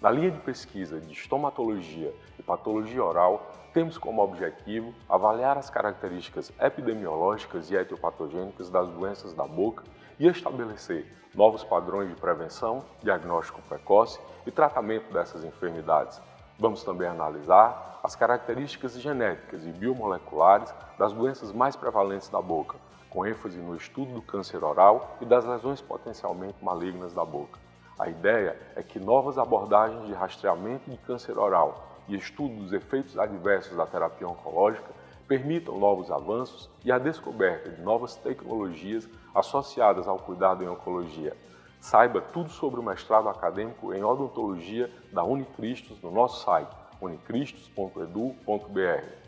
Na linha de pesquisa de estomatologia e patologia oral, temos como objetivo avaliar as características epidemiológicas e etiopatogênicas das doenças da boca e estabelecer novos padrões de prevenção, diagnóstico precoce e tratamento dessas enfermidades. Vamos também analisar as características genéticas e biomoleculares das doenças mais prevalentes da boca, com ênfase no estudo do câncer oral e das lesões potencialmente malignas da boca. A ideia é que novas abordagens de rastreamento de câncer oral e estudo dos efeitos adversos da terapia oncológica permitam novos avanços e a descoberta de novas tecnologias associadas ao cuidado em oncologia. Saiba tudo sobre o mestrado acadêmico em odontologia da Unicristos no nosso site unicristos.edu.br.